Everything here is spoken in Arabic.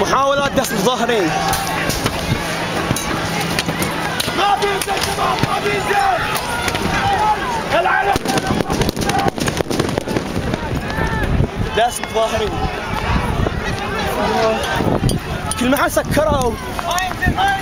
محاولات دس مظاهرين ما بينزل شباب ما بينزل العالم دس مظاهرين كل محل سكروا. ما ينزل ما